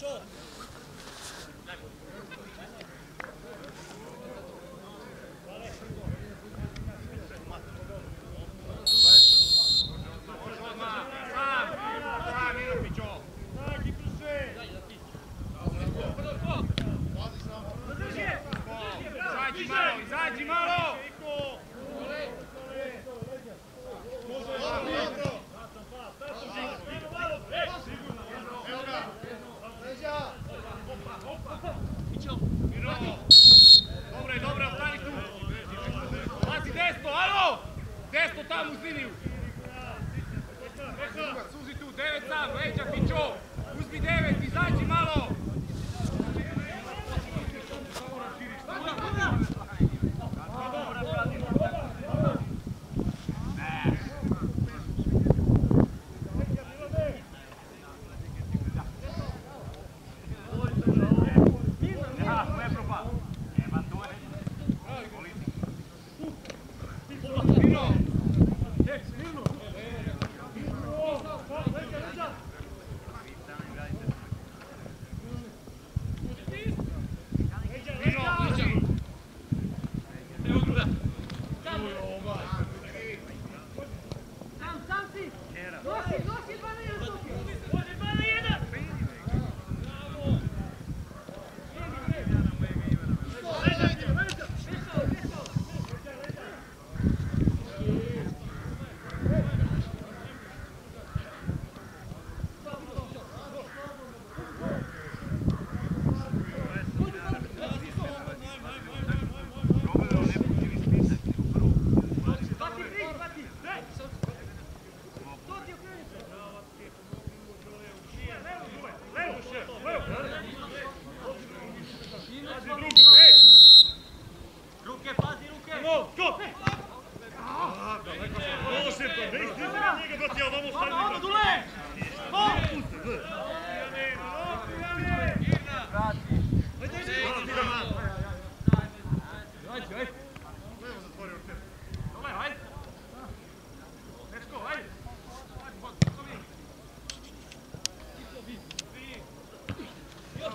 Хорошо. Suzi tu, devet sam, leđa, pičo! Uzmi devet, izađi malo!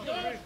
Hey!